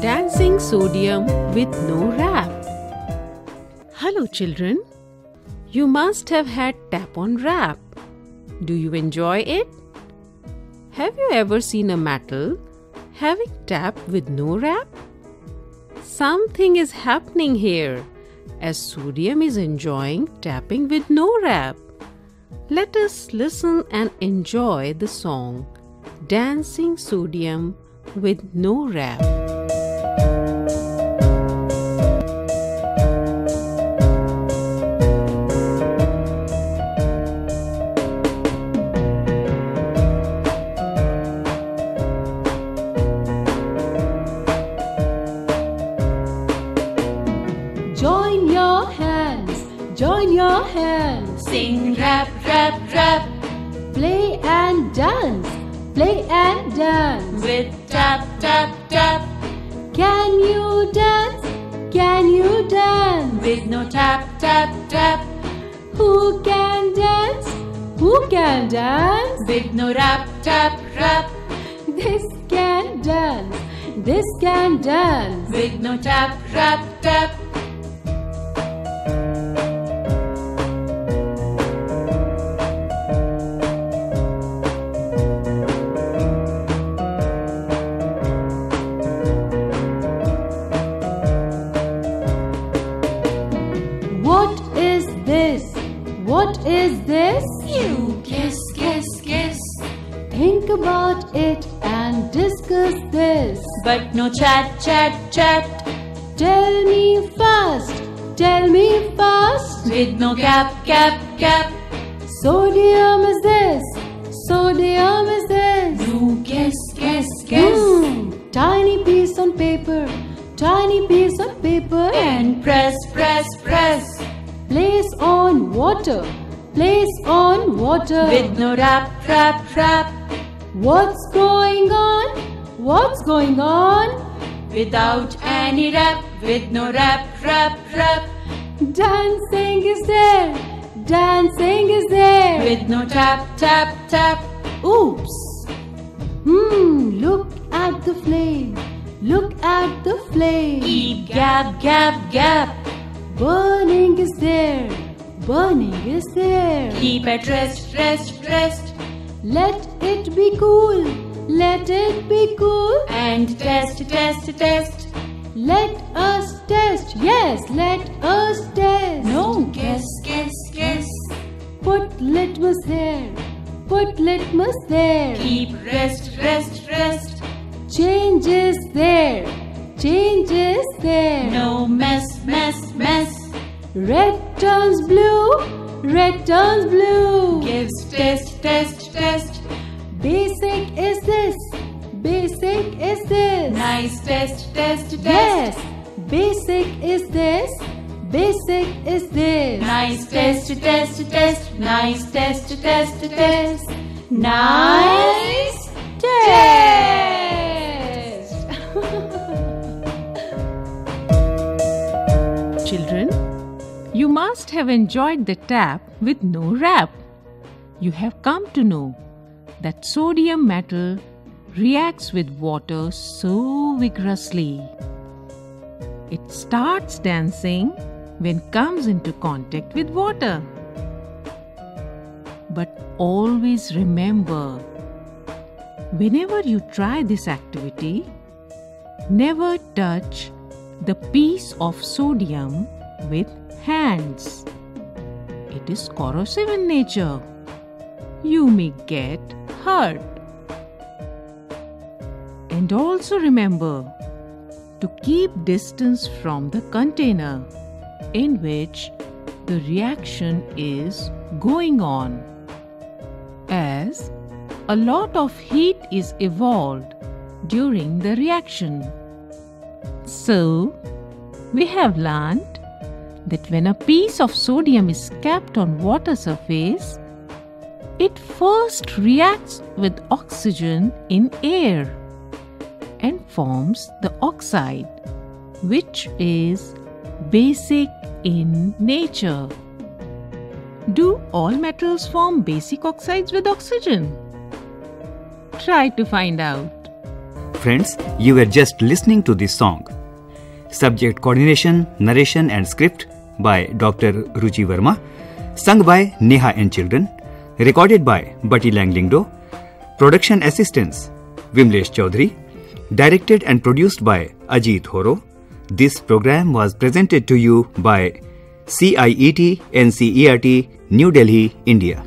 Dancing sodium with no rap. Hello, children. You must have had tap on rap. Do you enjoy it? Have you ever seen a metal having tap with no rap? Something is happening here as sodium is enjoying tapping with no rap. Let us listen and enjoy the song Dancing Sodium with No Rap. Your hands. Sing rap, rap, rap Play and dance, play and dance. with tap, tap, tap Can you dance? Can you dance? with no tap, tap, tap Who can dance? Who can dance? with no rap, tap, rap This can dance, this can dance. with no tap, rap, tap is this? You kiss, kiss, kiss. Think about it and discuss this. But no chat, chat, chat Tell me fast, tell me fast. with no cap, cap, cap Sodium is this, sodium is this. You guess, guess, guess Hmm, Tiny piece on paper, tiny piece on paper. And press, press, press Place on water, place on water. with no rap, rap, rap What's going on? What's going on? Without any rap, with no rap, rap, rap Dancing is there, dancing is there. With no tap, tap, tap Oops! Hmm, look at the flame. Look at the flame. Keep gap, gap, gap Burning is there. Burning is there. Keep at rest, rest, rest Let it be cool. Let it be cool. And test, test, test Let us test. Yes, let us test. No guess, guess, guess Put litmus there. Put litmus there. Keep rest, rest, rest Change is there. Change is there. No mess, mess, mess Red turns blue, red turns blue. Gives test, test, test Basic is this, basic is this. Nice test, test, test Yes, basic is this, basic is this. Nice test, test, test Nice test, test, test Nice test. Children, you must have enjoyed the tap with no rap. You have come to know that sodium metal reacts with water so vigorously. It starts dancing when comes into contact with water. But always remember whenever you try this activity, never touch the piece of sodium with hands. It is corrosive in nature. You may get hurt. And also remember to keep distance from the container in which the reaction is going on. As a lot of heat is evolved during the reaction. So, we have learned that when a piece of sodium is kept on water surface, it first reacts with oxygen in air and forms the oxide, which is basic in nature. Do all metals form basic oxides with oxygen? Try to find out. Friends, you were just listening to this song. Subject coordination, narration, and script by Dr. Ruchi Verma. Sung by Neha and Children. Recorded by Bati Langlingdo. Production assistance Vimlesh Chaudhary. Directed and produced by Ajit Horo. This program was presented to you by CIET NCERT New Delhi, India.